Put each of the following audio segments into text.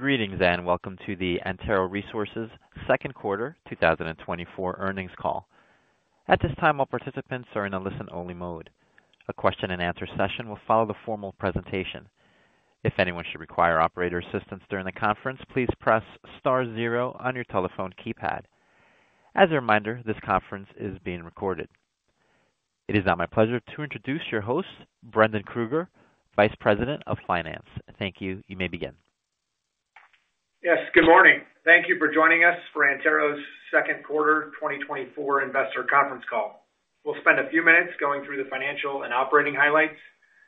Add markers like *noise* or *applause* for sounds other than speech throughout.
Greetings, and welcome to the Antero Resources second quarter 2024 earnings call. At this time, all participants are in a listen-only mode. A question-and-answer session will follow the formal presentation. If anyone should require operator assistance during the conference, please press star zero on your telephone keypad. As a reminder, this conference is being recorded. It is now my pleasure to introduce your host, Brendan Krueger, Vice President of Finance. Thank you. You may begin. Yes, good morning. Thank you for joining us for Antero's second quarter 2024 investor conference call. We'll spend a few minutes going through the financial and operating highlights,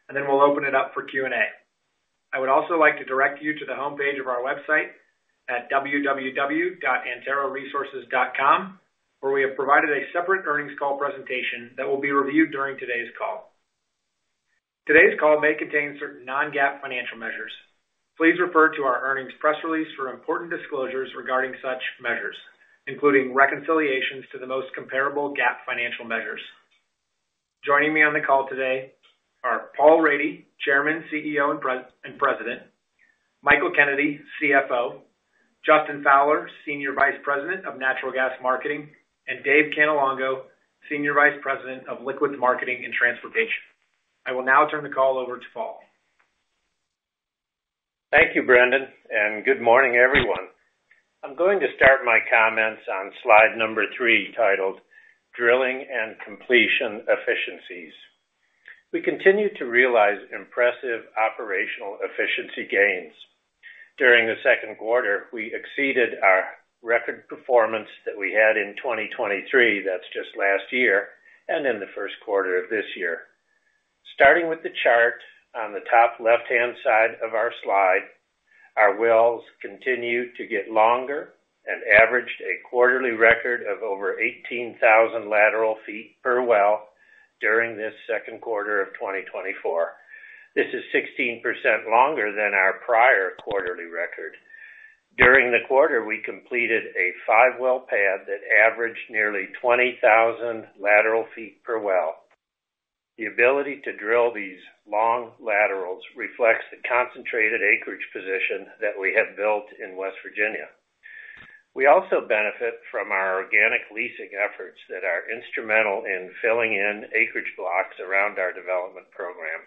and then we'll open it up for Q&A. I would also like to direct you to the homepage of our website at www.anteroresources.com, where we have provided a separate earnings call presentation that will be reviewed during today's call. Today's call may contain certain non-GAAP financial measures. Please refer to our earnings press release for important disclosures regarding such measures, including reconciliations to the most comparable GAAP financial measures. Joining me on the call today are Paul Rady, Chairman, CEO, and President, Michael Kennedy, CFO, Justin Fowler, Senior Vice President of Natural Gas Marketing, and Dave Cannelongo, Senior Vice President of Liquids Marketing and Transportation. I will now turn the call over to Paul. Thank you, Brendan, and good morning, everyone. I'm going to start my comments on slide number three, titled Drilling and Completion Efficiencies. We continue to realize impressive operational efficiency gains. During the second quarter, we exceeded our record performance that we had in 2023, that's just last year, and in the first quarter of this year. Starting with the chart on the top left-hand side of our slide, our wells continue to get longer and averaged a quarterly record of over 18,000 lateral feet per well during this second quarter of 2024. This is 16% longer than our prior quarterly record. During the quarter, we completed a five-well pad that averaged nearly 20,000 lateral feet per well. The ability to drill these long laterals reflects the concentrated acreage position that we have built in West Virginia. We also benefit from our organic leasing efforts that are instrumental in filling in acreage blocks around our development program.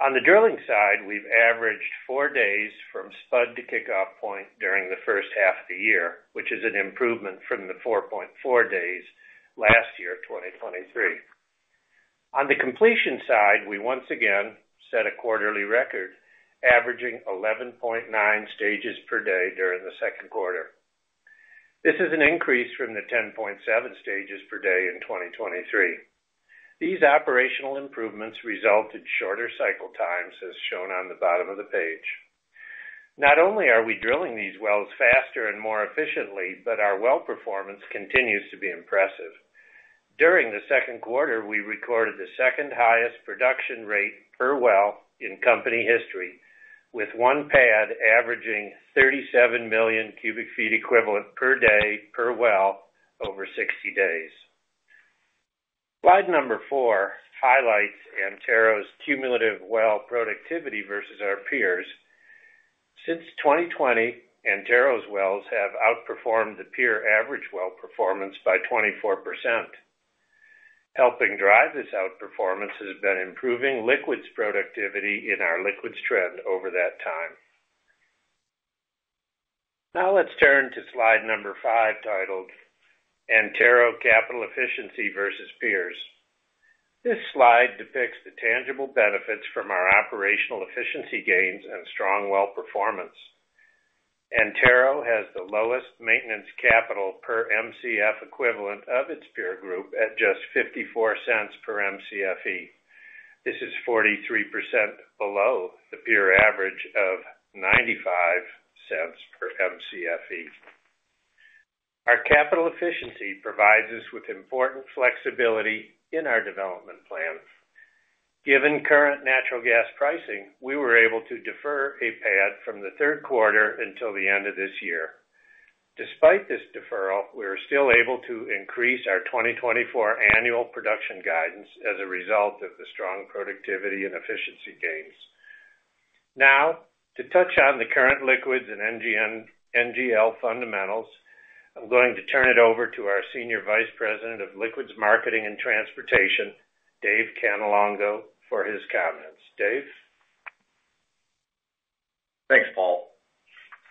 On the drilling side, we've averaged four days from spud to kickoff point during the first half of the year, which is an improvement from the 4.4 days last year, 2023. On the completion side, we once again set a quarterly record, averaging 11.9 stages per day during the second quarter. This is an increase from the 10.7 stages per day in 2023. These operational improvements result in shorter cycle times, as shown on the bottom of the page. Not only are we drilling these wells faster and more efficiently, but our well performance continues to be impressive. During the second quarter, we recorded the second highest production rate per well in company history, with one pad averaging 37 million cubic feet equivalent per day per well over 60 days. Slide number four highlights Antero's cumulative well productivity versus our peers. Since 2020, Antero's wells have outperformed the peer average well performance by 24%. Helping drive this outperformance has been improving liquids productivity in our liquids trend over that time. Now let's turn to slide number five, titled Antero Capital Efficiency versus Peers. This slide depicts the tangible benefits from our operational efficiency gains and strong well performance. Antero has the lowest maintenance capital per Mcf equivalent of its peer group at just $0.54 per Mcfe. This is 43% below the peer average of $0.95 per Mcfe. Our capital efficiency provides us with important flexibility in our development plans. Given current natural gas pricing, we were able to defer a pad from the third quarter until the end of this year. Despite this deferral, we are still able to increase our 2024 annual production guidance as a result of the strong productivity and efficiency gains. Now, To touch on the current liquids and NGL fundamentals, I'm going to turn it over to our Senior Vice President of Liquids Marketing and Transportation, Dave Cannelongo, for his comments. Dave? Thanks, Paul.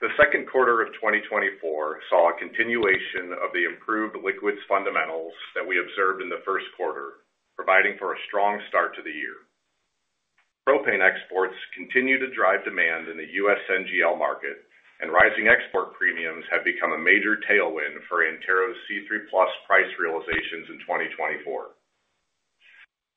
The second quarter of 2024 saw a continuation of the improved liquids fundamentals that we observed in the first quarter, providing for a strong start to the year. Propane exports continue to drive demand in the U.S. NGL market, and rising export premiums have become a major tailwind for Antero's C3+ price realizations in 2024.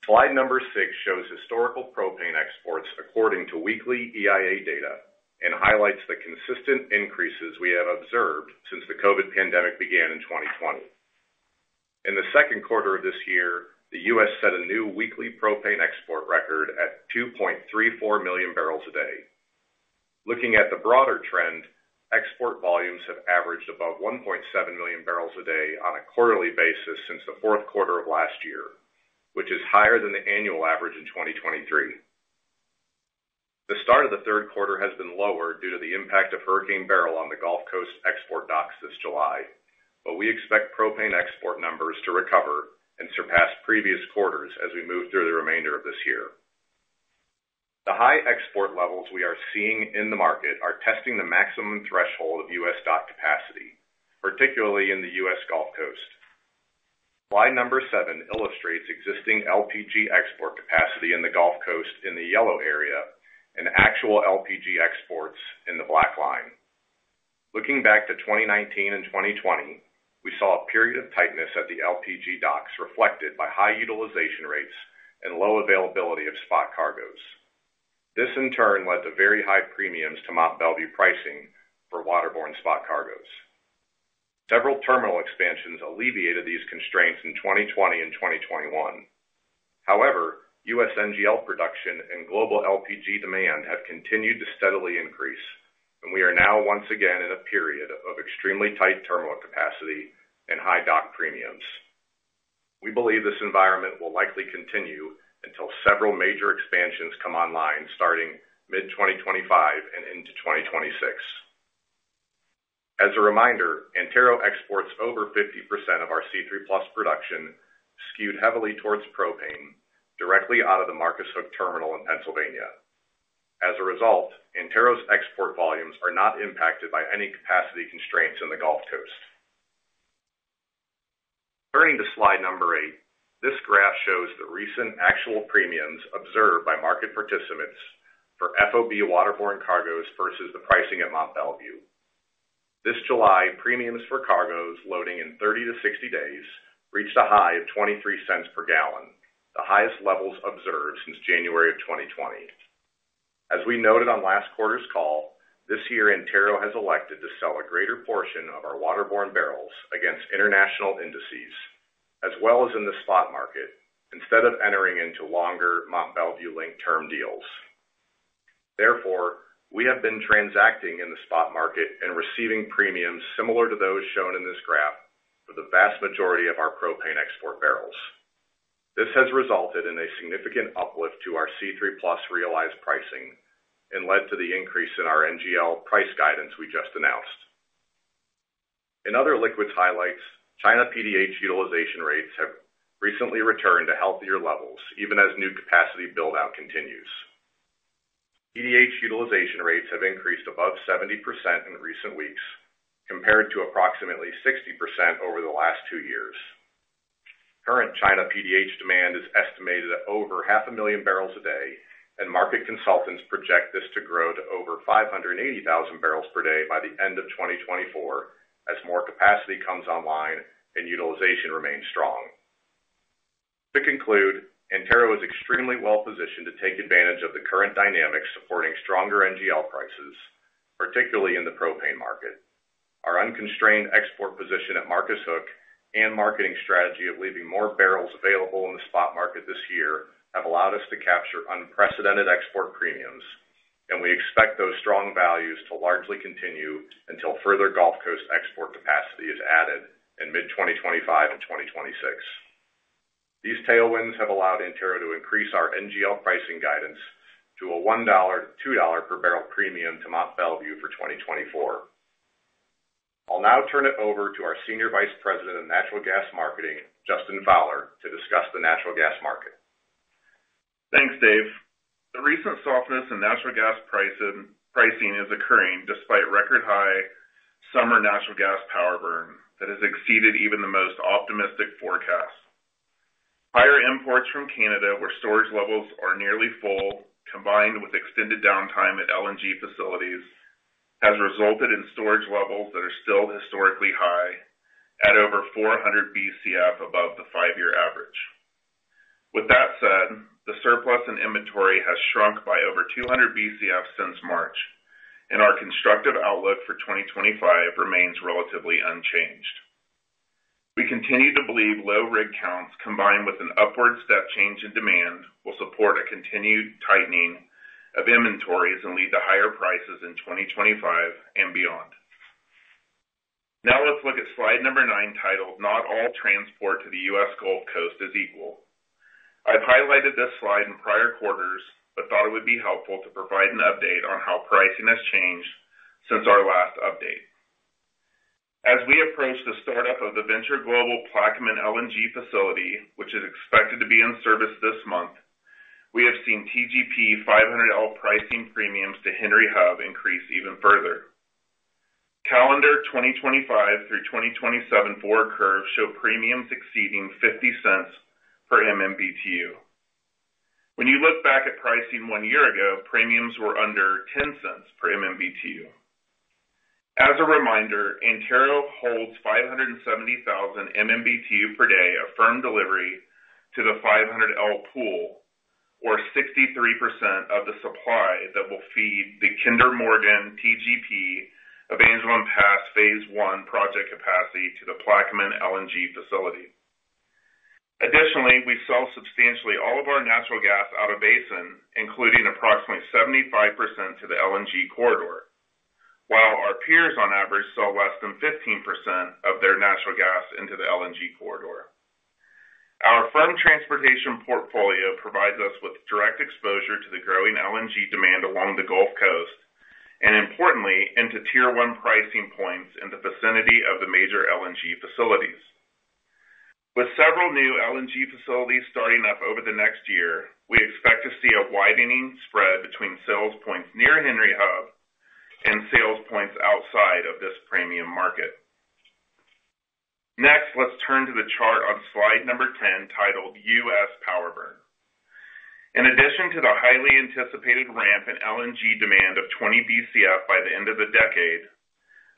Slide number 6 shows historical propane exports according to weekly EIA data and highlights the consistent increases we have observed since the COVID pandemic began in 2020. In the second quarter of this year, the U.S. set a new weekly propane export record at 2.34 million barrels a day. Looking at the broader trend, export volumes have averaged above 1.7 million barrels a day on a quarterly basis since the fourth quarter of last year, which is higher than the annual average in 2023. The start of the third quarter has been lower due to the impact of Hurricane Beryl on the Gulf Coast export docks this July, but we expect propane export numbers to recover and surpass previous quarters as we move through the remainder of this year. The high export levels we are seeing in the market are testing the maximum threshold of U.S. dock capacity, particularly in the U.S. Gulf Coast. Slide number 7 illustrates existing LPG export capacity in the Gulf Coast in the yellow area and actual LPG exports in the black line. Looking back to 2019 and 2020, we saw a period of tightness at the LPG docks, reflected by high utilization rates and low availability of spot cargoes. This, in turn, led to very high premiums to Mont Belvieu pricing for waterborne spot cargoes. Several terminal expansions alleviated these constraints in 2020 and 2021. However, U.S. NGL production and global LPG demand have continued to steadily increase, and we are now once again in a period of extremely tight terminal capacity and high dock premiums. We believe this environment will likely continue until several major expansions come online, starting mid-2025 and into 2026. As a reminder, Antero exports over 50% of our C3+ production, skewed heavily towards propane, directly out of the Marcus Hook terminal in Pennsylvania. As a result, Antero's export volumes are not impacted by any capacity constraints in the Gulf Coast. Turning to slide number 8, this graph shows the recent actual premiums observed by market participants for FOB waterborne cargoes versus the pricing at Mont Belvieu. This July, premiums for cargoes loading in 30 to 60 days reached a high of $0.23 per gallon, the highest levels observed since January of 2020. As we noted on last quarter's call, this year, Antero has elected to sell a greater portion of our waterborne barrels against international indices, as well as in the spot market, instead of entering into longer Mont Belvieu-linked term deals. Therefore, we have been transacting in the spot market and receiving premiums similar to those shown in this graph for the vast majority of our propane export barrels. This has resulted in a significant uplift to our C3+ realized pricing and led to the increase in our NGL price guidance we just announced. In other liquids highlights, China PDH utilization rates have recently returned to healthier levels, even as new capacity build-out continues. PDH utilization rates have increased above 70% in recent weeks, compared to approximately 60% over the last two years. Current China PDH demand is estimated at over 500,000 barrels a day, and market consultants project this to grow to over 580,000 barrels per day by the end of 2024, as more capacity comes online and utilization remains strong. To conclude, Antero is extremely well positioned to take advantage of the current dynamics supporting stronger NGL prices, particularly in the propane market. Our unconstrained export position at Marcus Hook and marketing strategy of leaving more barrels available in the spot market this year have allowed us to capture unprecedented export premiums, and we expect those strong values to largely continue until further Gulf Coast export capacity is added in mid-2025 and 2026. These tailwinds have allowed Antero to increase our NGL pricing guidance to a $1-$2 per barrel premium to Mont Belvieu for 2024. I'll now turn it over to our Senior Vice President of Natural Gas Marketing, Justin Fowler, to discuss the natural gas market. Thanks, Dave. The recent softness in natural gas pricing is occurring despite record high summer natural gas power burn that has exceeded even the most optimistic forecasts. Higher imports from Canada, where storage levels are nearly full, combined with extended downtime at LNG facilities, has resulted in storage levels that are still historically high at over 400 Bcf above the five-year average. With that said, the surplus in inventory has shrunk by over 200 Bcf since March, and our constructive outlook for 2025 remains relatively unchanged. We continue to believe low rig counts, combined with an upward step change in demand, will support a continued tightening of inventories and lead to higher prices in 2025 and beyond. Now let's look at slide number nine, titled Not All Transport to the U.S. Gulf Coast is Equal. I've highlighted this slide in prior quarters, but thought it would be helpful to provide an update on how pricing has changed since our last update. As we approach the startup of the Venture Global Plaquemines LNG facility, which is expected to be in service this month, we have seen TGP 500L pricing premiums to Henry Hub increase even further. Calendar 2025 through 2027 forward curves show premiums exceeding $0.50 per MMBtu. When you look back at pricing one year ago, premiums were under $0.10 per MMBtu. As a reminder, Antero holds 570,000 MMBtu per day of firm delivery to the 500L pool, or 63% of the supply that will feed the Kinder Morgan TGP Evangeline Pass Phase One project capacity to the Plaquemines LNG facility. Additionally, we sell substantially all of our natural gas out of basin, including approximately 75% to the LNG corridor, while our peers on average sell less than 15% of their natural gas into the LNG corridor. Our firm transportation portfolio provides us with direct exposure to the growing LNG demand along the Gulf Coast, and importantly, into Tier One pricing points in the vicinity of the major LNG facilities. With several new LNG facilities starting up over the next year, we expect to see a widening spread between sales points near Henry Hub and sales points outside of this premium market. Next, let's turn to the chart on slide number 10, titled U.S. Power Burn. In addition to the highly anticipated ramp in LNG demand of 20 Bcf by the end of the decade,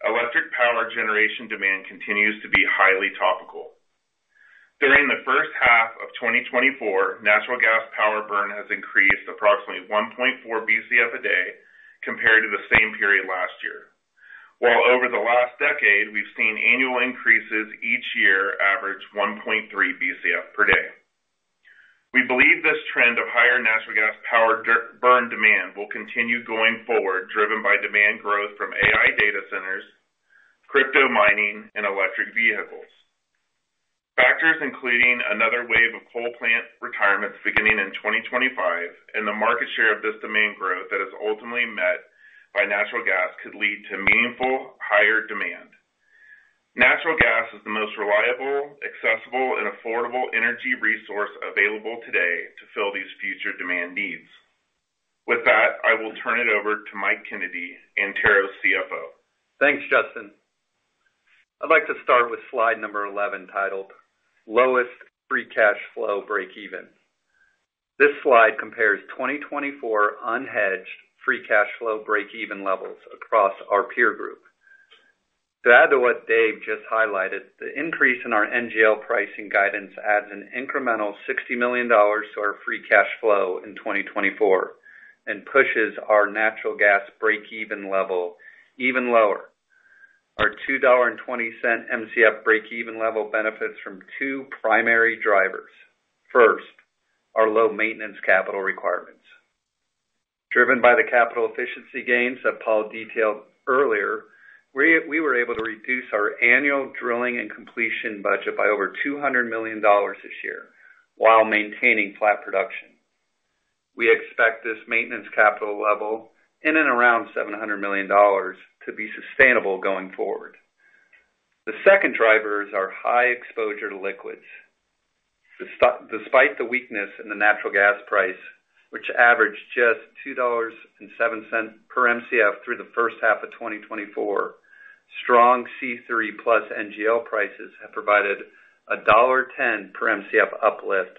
electric power generation demand continues to be highly topical. During the first half of 2024, natural gas power burn has increased approximately 1.4 Bcf a day compared to the same period last year. While over the last decade, we've seen annual increases each year average 1.3 Bcf per day. We believe this trend of higher natural gas power burn demand will continue going forward, driven by demand growth from AI data centers, crypto mining, and electric vehicles. Factors including another wave of coal plant retirements beginning in 2025, and the market share of this demand growth that is ultimately met by natural gas, could lead to meaningful higher demand. Natural gas is the most reliable, accessible, and affordable energy resource available today to fill these future demand needs. With that, I will turn it over to Mike Kennedy, Antero's CFO. Thanks, Justin. I'd like to start with slide number 11, titled Lowest Free Cash Flow Breakeven. This slide compares 2024 unhedged free cash flow breakeven levels across our peer group. To add to what Dave just highlighted, the increase in our NGL pricing guidance adds an incremental $60 million to our free cash flow in 2024, and pushes our natural gas breakeven level even lower. Our $2.20 Mcf breakeven level benefits from two primary drivers. First, our low maintenance capital requirements. Driven by the capital efficiency gains that Paul detailed earlier, we were able to reduce our annual drilling and completion budget by over $200 million this year, while maintaining flat production. we expect this maintenance capital level in and around $700 million to be sustainable going forward. The second driver is our high exposure to liquids. Despite the weakness in the natural gas price, which averaged just $2.07 per Mcf through the first half of 2024, strong C3+ NGL prices have provided a $1.10 per Mcf uplift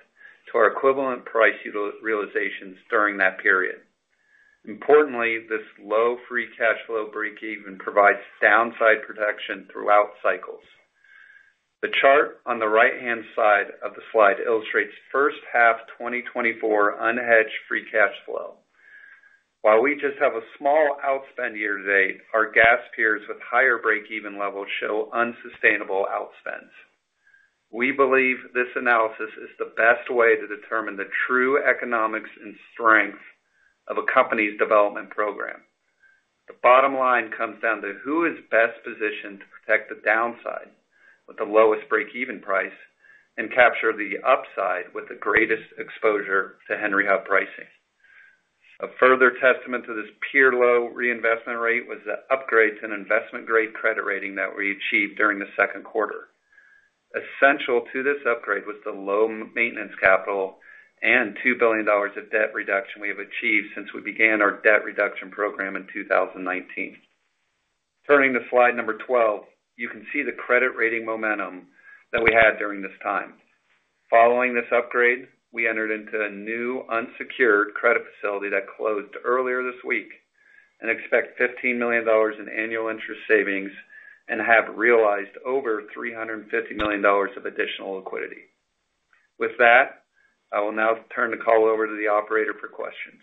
to our equivalent price realizations during that period. Importantly, this low free cash flow breakeven provides downside protection throughout cycles. The chart on the right-hand side of the slide illustrates first half 2024 unhedged free cash flow. While we just have a small outspend year to date, our gas peers with higher breakeven levels show unsustainable outspends. We believe this analysis is the best way to determine the true economics and strength of a company's development program. The bottom line comes down to who is best positioned to protect the downside with the lowest breakeven price and capture the upside with the greatest exposure to Henry Hub pricing. A further testament to this peer low reinvestment rate was the upgrade to an investment-grade credit rating that we achieved during the second quarter. Essential to this upgrade was the low maintenance capital and $2 billion of debt reduction we have achieved since we began our debt reduction program in 2019. Turning to slide number 12, you can see the credit rating momentum that we had during this time. Following this upgrade, we entered into a new unsecured credit facility that closed earlier this week and expect $15 million in annual interest savings and have realized over $350 million of additional liquidity. With that, I will now turn the call over to the operator for questions.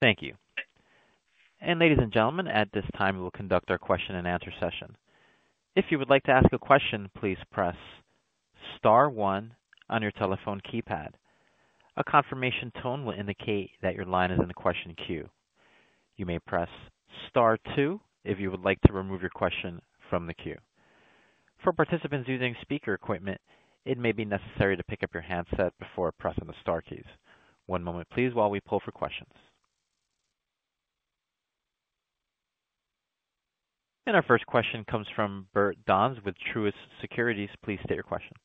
Thank you. And ladies and gentlemen, at this time, we will conduct our question-and-answer session. If you would like to ask a question, please press star one on your telephone keypad. A confirmation tone will indicate that your line is in the question queue. You may press star two if you would like to remove your question from the queue. For participants using speaker equipment, it may be necessary to pick up your handset before pressing the star keys. One moment please, while we pull for questions. And our first question comes from Bert Donnes with Truist Securities. Please state your question.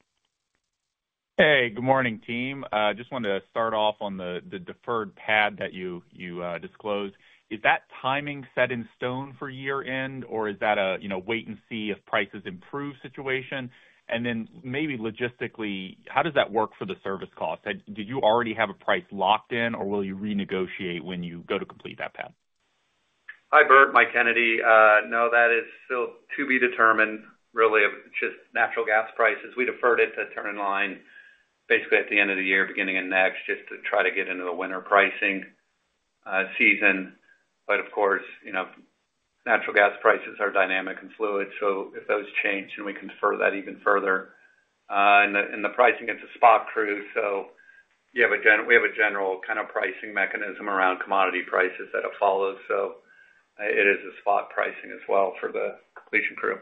Hey, good morning, team. I just wanted to start off on the deferred pad that you uh, disclosed. Is that timing set in stone for year-end, or is that a, you know, wait and see if prices improve situation? And then maybe logistically, how does that work for the service cost? Did you already have a price locked in, or will you renegotiate when you go to complete that pad? Hi, Bert, Mike Kennedy. Uh, no, that is still to be determined, really, just natural gas prices. We deferred it to turn in line basically at the end of the year, beginning of next, just to try to get into the winter pricing uh, season. But of course, you know, natural gas prices are dynamic and fluid, so if those change, then we can defer that even further. Uh, and the pricing, it's a spot crew, so you have a gener we have a general kind of pricing mechanism around commodity prices that it follows. So uh, it is a spot pricing as well for the completion crew.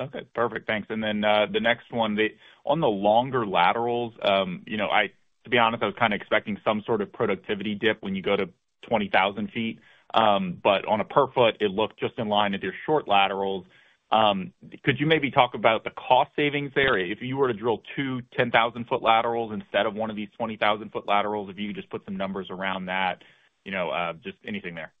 Okay, perfect. Thanks. And then, uh, the next one, on the longer laterals, um, you know, I to be honest, I was kind of expecting some sort of productivity dip when you go to 20,000 feet. Um, but on a per foot, it looked just in line with your short laterals. Um, could you maybe talk about the cost savings there? If you were to drill two 10,000-foot laterals instead of one of these 20,000-foot laterals, if you could just put some numbers around that, you know, uh, just anything there.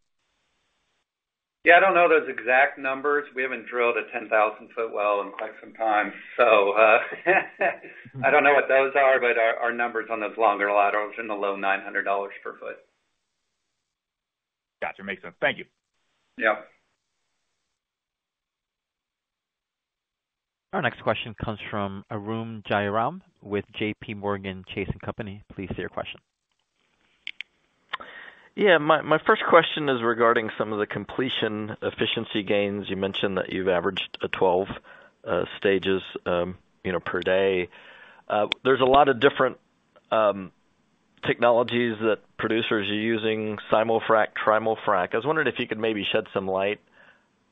Yeah, I don't know those exact numbers. We haven't drilled a 10,000-foot well in quite some time, so uh, *laughs* I don't know what those are, but our numbers on those longer laterals are in the low $900 per foot. Gotcha. Makes sense. Thank you. Yeah. Our next question comes from Arun Jayaram with JPMorgan Chase & Co. Please state your question. Yeah, my first question is regarding some of the completion efficiency gains. You mentioned that you've averaged uh, 12 uh, stages, um, you know, per day. Uh, there's a lot of different um, technologies that producers are using, simul-frac, trimul-frac. I was wondering if you could maybe shed some light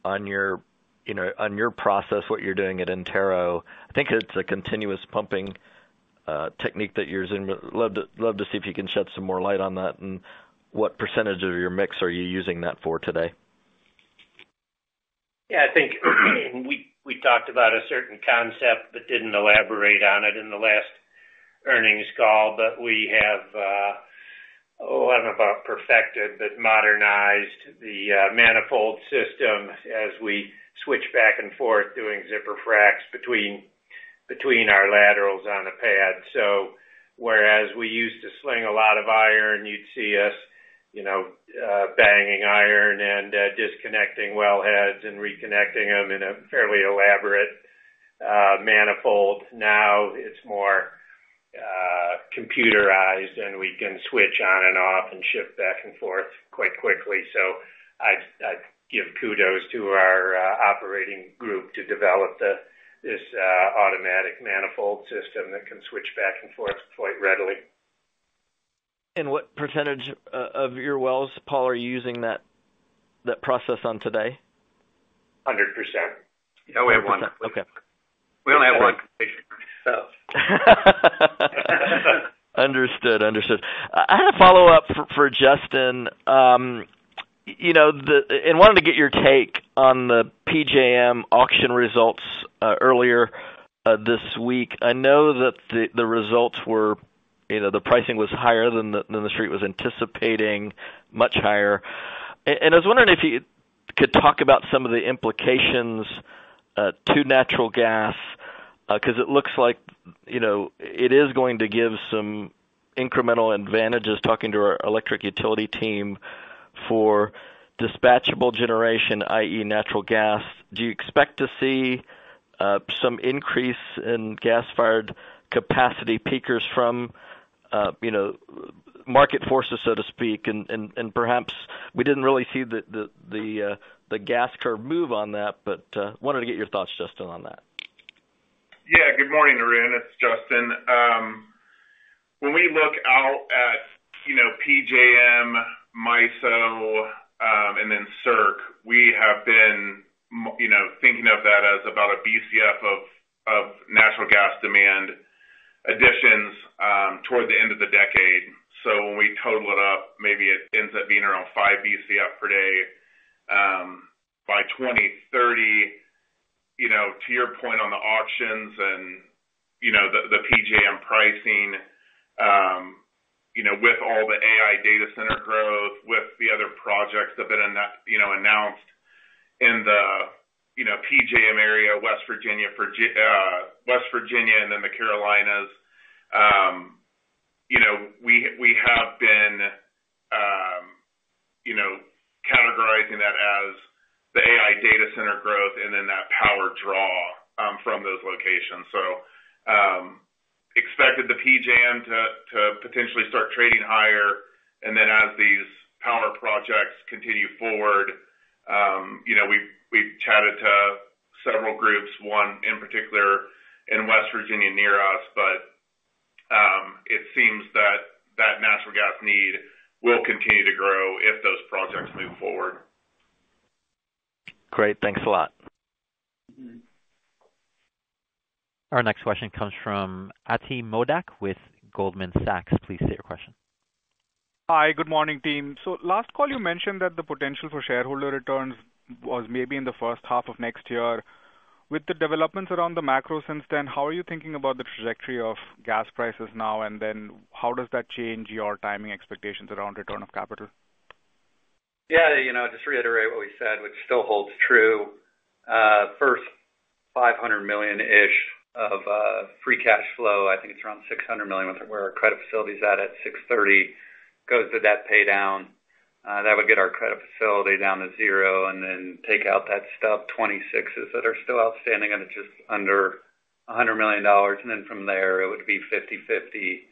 on your, you know, on your process, what you're doing at Antero. I think it's a continuous pumping uh, technique that you're using. Love to love to see if you can shed some more light on that and what percentage of your mix are you using that for today? Yeah, I think *clears throat* we we talked about a certain concept but didn't elaborate on it in the last earnings call. But we have, I don't know about perfected, but modernized the uh, manifold system as we switch back and forth doing zipper fracs between between our laterals on a pad. So whereas we used to sling a lot of iron, you'd see us, you know, uh, banging iron and uh, disconnecting wellheads and reconnecting them in a fairly elaborate manifold. Now it's more Uh, computerized, and we can switch on and off and shift back and forth quite quickly. So I'd give kudos to our uh, operating group to develop this uh, automatic manifold system that can switch back and forth quite readily. And what percentage of your wells, Paul, are you using that that process on today? 100%. Yeah, we have one. Okay. We only have one completion, so. *laughs* Understood. I had a follow-up for Justin. Um, you know, and wanted to get your take on the PJM auction results uh, earlier uh, this week. I know that the results were, you know, the pricing was higher than than the street was anticipating, much higher. And I was wondering if you could talk about some of the implications uh, to natural gas, Uh, 'cause it looks like, you know, it is going to give some incremental advantages talking to our electric utility team for dispatchable generation, i.e., natural gas. Do you expect to see uh, some increase in gas-fired capacity peakers from, uh, you know, market forces, so to speak? And and and perhaps we didn't really see the the uh the gas curve move on that, but wanted to get your thoughts, Justin, on that. Yeah. Good morning, Arun. It's Justin. Um, when we look out at, you know, PJM, MISO, um, and then SERC, we have been you know, thinking of that as about a BCF of of natural gas demand additions um, toward the end of the decade. So when we total it up, maybe it ends up being around 5 BCF per day by 2030. You know, to your point on the auctions and, you know, the PJM pricing, um, you know, with all the AI data center growth, with the other projects that have been you know, announced in the you know, PJM area, West Virginia, Virgina uh West Virginia and then the Carolinas. Um, you know, we we have been um, you know, categorizing that as the AI data center growth and then that power draw um, from those locations. So um, expected the PJM to potentially start trading higher. And then as these power projects continue forward, um, you know, we've chatted to several groups, one in particular in West Virginia near us. But it seems that that natural gas need will continue to grow if those projects move forward. Great. Thanks a lot. Our next question comes from Ati Modak with Goldman Sachs. Please state your question. Hi. Good morning, team. So last call you mentioned that the potential for shareholder returns was maybe in the first half of next year. With the developments around the macro since then, how are you thinking about the trajectory of gas prices now? And then how does that change your timing expectations around return of capital? Yeah. You know, just reiterate what we said, which still holds true. Uh, first 500 million-ish of uh, free cash flow, I think it's around 600 million with where our credit facility is at 630, goes to debt pay down. Uh, that would get our credit facility down to zero and then take out that stub 2026s that are still outstanding at just under $100 million. And then from there, it would be 50/50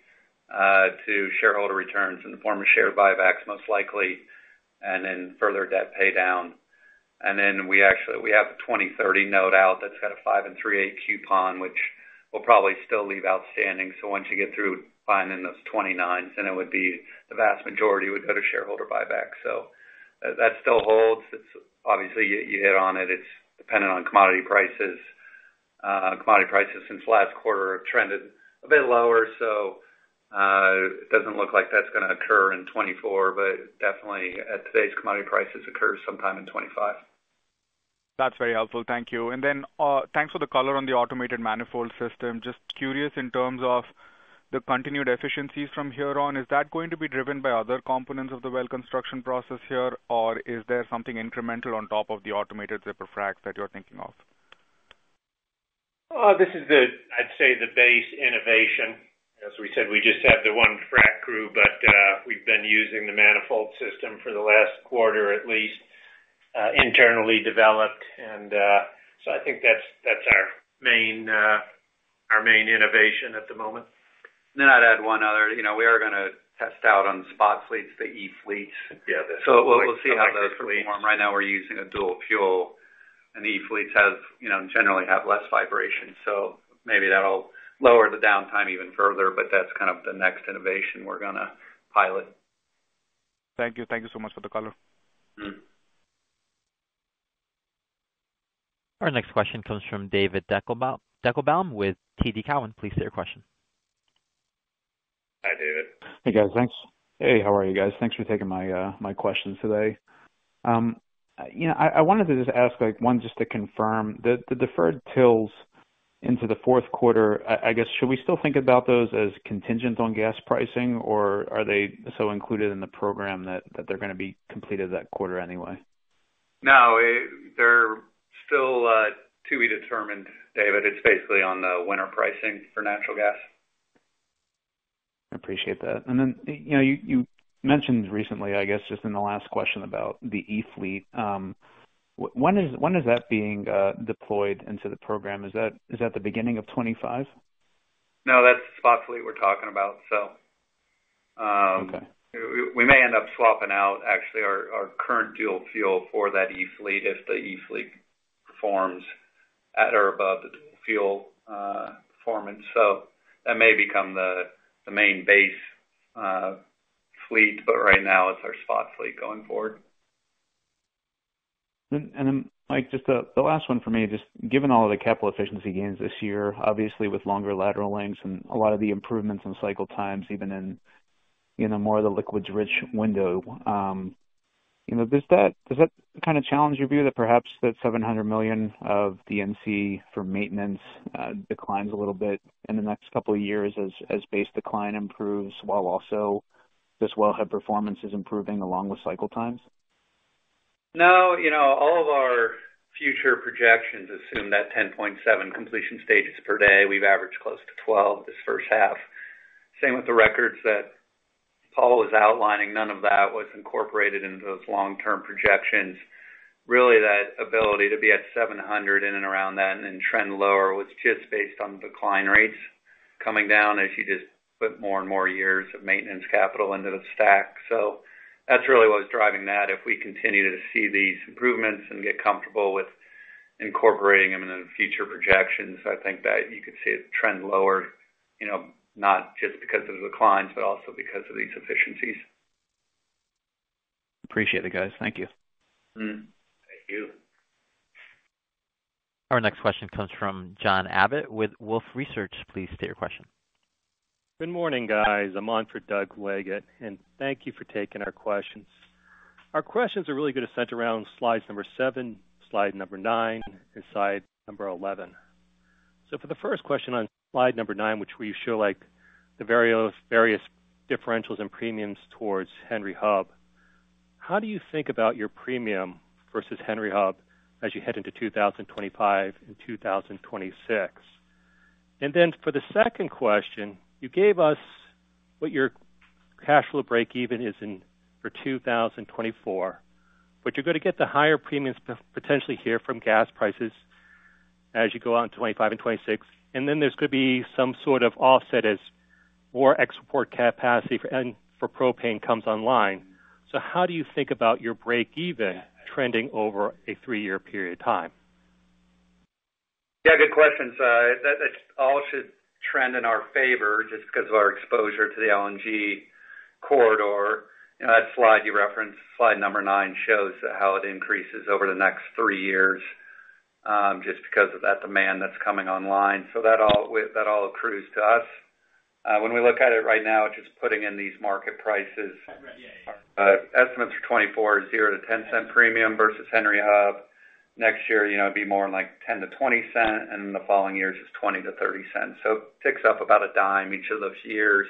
to shareholder returns in the form of share buybacks, most likely, and then further debt pay down. And then we actually we have a 2030 note out that's got a 5 3/8 coupon, which we'll probably still leave outstanding. So once you get through finding those 2029s, then it would be the vast majority would go to shareholder buyback. So uh, that still holds. It's obviously you hit on it. It's dependent on commodity prices. Uh, commodity prices since last quarter have trended a bit lower, so Uh, it doesn't look like that's gonna occur in 2024, but definitely at today's commodity prices, occurs sometime in 2025. That's very helpful. Thank you. And then, uh, thanks for the color on the automated manifold system. Just curious in terms of the continued efficiencies from here on, is that going to be driven by other components of the well construction process here, or is there something incremental on top of the automated zipper fracs that you're thinking of? Uh, this is the, I'd say, the base innovation. As we said, we just have the one frac crew, but uh, we've been using the manifold system for the last quarter, at least, uh, internally developed. And uh, so I think that's that's our main uh our main innovation at the moment. Then I'd add one other. You know, we are gonna test out on spot fleets, the e-fleets. Yeah. So we'll see how those perform. Right now, we're using a dual fuel, and the e-fleets have, you know, generally have less vibration, so maybe that'll lower the downtime even further, but that's kind of the next innovation we're gonna pilot. Thank you. Thank you so much for the color. Mm-hmm. Our next question comes from David Deckelbaum with TD Cowen. Please state your question. Hi, David. Hey, guys. Thanks. Hey, how are you guys? Thanks for taking my my questions today. You know, I wanted to just ask, like, one, just to confirm, the the deferred TILs into the fourth quarter, I guess, should we still think about those as contingent on gas pricing, or are they so included in the program that they're gonna be completed that quarter anyway? No, eh, they're still uh, to be determined, David. It's basically on the winter pricing for natural gas. I appreciate that. And then, you know, you mentioned recently, I guess, just in the last question about the e-fleet. Um, When is that being uh, deployed into the program? Is that is that the beginning of 2025? No, that's the spot fleet we're talking about. So, um, Okay. We may end up swapping out actually our current dual fuel for that e-fleet if the e-fleet performs at or above the dual fuel uh, performance. So that may become the main base uh, fleet, but right now it's our spot fleet going forward. And then, Mike, just the last one for me, just given all of the capital efficiency gains this year, obviously with longer lateral lengths and a lot of the improvements in cycle times, even in, you know, more of the liquids-rich window, um, you know, does that does that kind of challenge your view that perhaps that 700 million of D&C for maintenance uh, declines a little bit in the next couple of years as as base decline improves, while also this wellhead performance is improving along with cycle times? No, you know, all of our future projections assume that 10.7 completion stages per day. We've averaged close to 12 this first half. Same with the records that Paul was outlining. None of that was incorporated into those long-term projections. Really, that ability to be at 700 in and around that and then trend lower was just based on decline rates coming down as you just put more and more years of maintenance capital into the stack. So that's really what was driving that. If we continue to see these improvements and get comfortable with incorporating them in the future projections, I think that you could see it trend lower, you know, not just because of the declines, but also because of these efficiencies. Appreciate it, guys. Thank you. Mm-hmm. Thank you. Our next question comes from John Abbott with Wolfe Research. Please state your question. Good morning, guys. I'm on for Doug Leggate, and thank you for taking our questions. Our questions are really going to center around slides number 7, slide number 9, and slide number 11. So for the first question on slide number 9, which we show, like, the various, various differentials and premiums towards Henry Hub, how do you think about your premium versus Henry Hub as you head into 2025 and 2026? And then for the second question, you gave us what your cash flow breakeven is in for 2024, but you're going to get the higher premiums potentially here from gas prices as you go out in 2025 and 2026. And then there's going to be some sort of offset as more export capacity and for propane comes online. So how do you think about your breakeven trending over a three-year period of time? Yeah, good questions. Uh, that all should trend in our favor just because of our exposure to the LNG corridor. You know, that slide you referenced, slide number 9, shows how it increases over the next three years, um, just because of that demand that's coming online. So that all that all accrues to us. Uh, when we look at it right now, just putting in these market prices, uh, estimates for 2024 is $0.00-$0.10 premium versus Henry Hub. Next year, you know, it'd be more like $0.10-$0.20, and the following years is $0.20-$0.30. So it ticks up about $0.10 each of those years,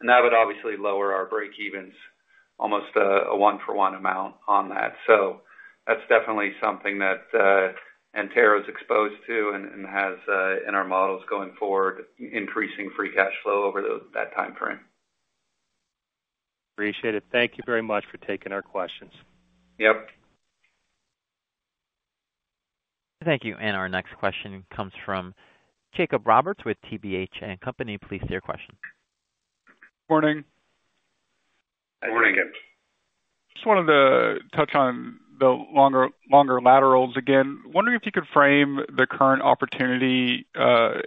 and that would obviously lower our breakevens almost a one-for-one amount on that. So that's definitely something that uh, Antero is exposed to and has uh, in our models going forward, increasing free cash flow over that timeframe. Appreciate it. Thank you very much for taking our questions. Yep. Thank you. And our next question comes from Jacob Roberts with TPH & Co. Please state your question. Morning. Morning. Just wanted to touch on the longer, longer laterals again. Wondering if you could frame the current opportunity uh,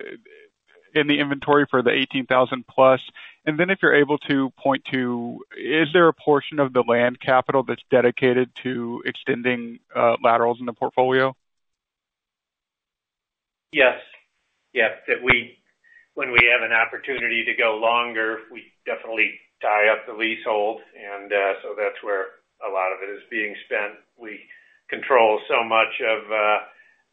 in the inventory for the 18,000+, and then if you're able to point to, is there a portion of the land capital that's dedicated to extending uh, laterals in the portfolio? Yes. Yeah. that we when we have an opportunity to go longer, we definitely tie up the leasehold, and uh, so that's where a lot of it is being spent. We control so much of uh,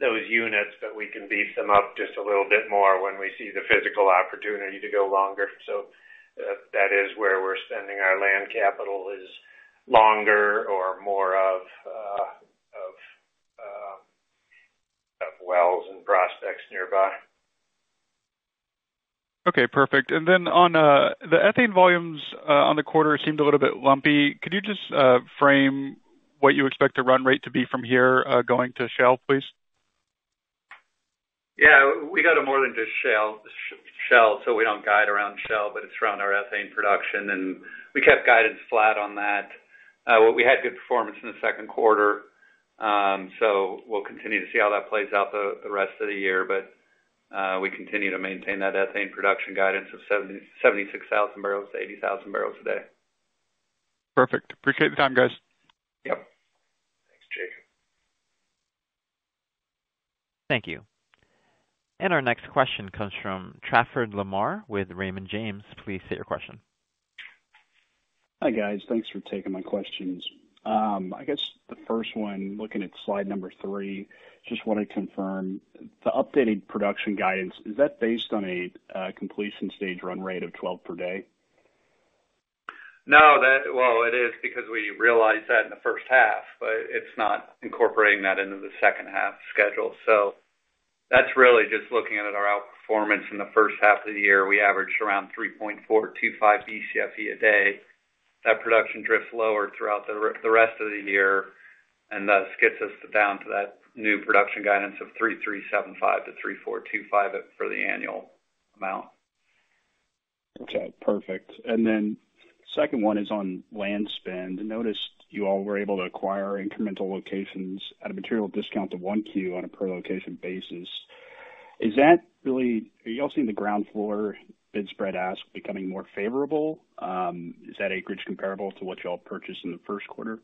those units, but we can beef them up just a little bit more when we see the physical opportunity to go longer. So, uh, that is where we're spending our land capital, is longer or more of wells and prospects nearby. Okay, perfect. And then on uh, the ethane volumes uh, on the quarter seemed a little bit lumpy. Could you just uh, frame what you expect the run rate to be from here going to Shell, please? Yeah, we go to more than just Shell, shell so we don't guide around Shell, but it's around our ethane production, and we kept guidance flat on that. We had good performance in the second quarter, Um, we'll continue to see how that plays out the rest of the year. But uh, we continue to maintain that ethane production guidance of 76,000 barrels to 80,000 barrels a day. Perfect. Appreciate the time, guys. Yep. Thanks, Jacob. Thank you. And our next question comes from Trafford Lamar with Raymond James. Please state your question. Hi, guys. Thanks for taking my questions. Um, I guess the first one, looking at slide number 3, just want to confirm the updated production guidance, is that based on a uh, completion stage run rate of 12 per day? No, that well, it is because we realized that in the first half, but it's not incorporating that into the second half schedule. So that's really just looking at our outperformance in the first half of the year. We averaged around 3.425 Bcfe a day. That production drifts lower throughout the rest of the year, and thus gets us down to that new production guidance of 3,375-3,425 for the annual amount. Okay, perfect. And then second one is on land spend. Noticed you all were able to acquire incremental locations at a material discount to 1Q on a per location basis. Is that really... Are you all seeing the ground floor bid spread ask becoming more favorable? Um, is that acreage comparable to what you all purchased in the first quarter?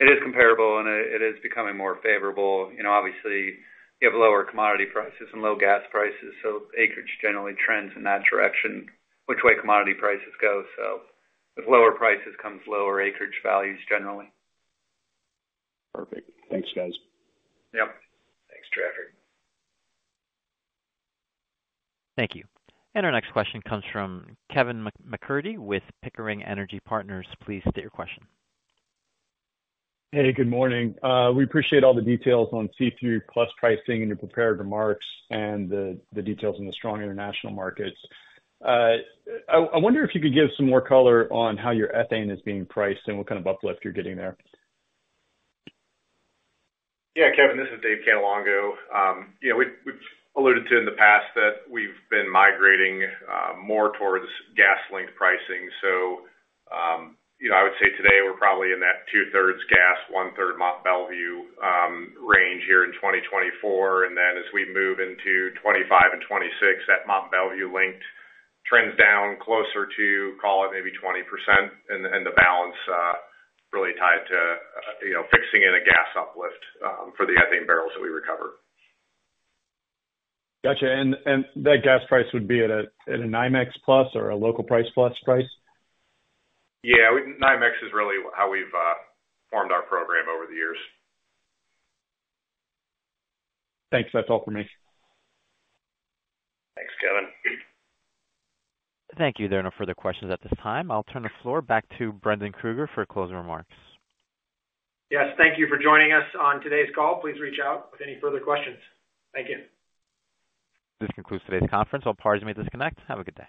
It is comparable, and it is becoming more favorable. You know, obviously, you have lower commodity prices and low gas prices, so acreage generally trends in that direction, which way commodity prices go. So with lower prices comes lower acreage values, generally. Perfect. Thanks, guys. Yep. Thanks, Trafford. Thank you. And our next question comes from Kevin MacCurdy with Pickering Energy Partners. Please state your question. Hey, good morning. Uh, we appreciate all the details on C3+ pricing in your prepared remarks and the details on the strong international markets. Uh, I wonder if you could give some more color on how your ethane is being priced and what kind of uplift you're getting there. Yeah, Kevin, this is Dave Cannelongo. Um, you know, we've alluded to in the past that we've been migrating uh, more towards gas-linked pricing. So, um, you know, I would say today we're probably in that two-thirds gas, one-third Mont Belvieu um, range here in 2024. And then as we move into 2025 and 2026, that Mont Belvieu linked trends down closer to, call it, maybe 20%, and the balance uh, really tied to, uh, you know, fixing in a gas uplift um, for the ethane barrels that we recover. Gotcha. And that gas price would be at a NYMEX plus or a local price plus price? Yeah, NYMEX is really how we've uh, formed our program over the years. Thanks. That's all for me. Thanks, Kevin. Thank you. There are no further questions at this time. I'll turn the floor back to Brendan Krueger for closing remarks. Yes, thank you for joining us on today's call. Please reach out with any further questions. Thank you. This concludes today's conference. All parties may disconnect. Have a good day.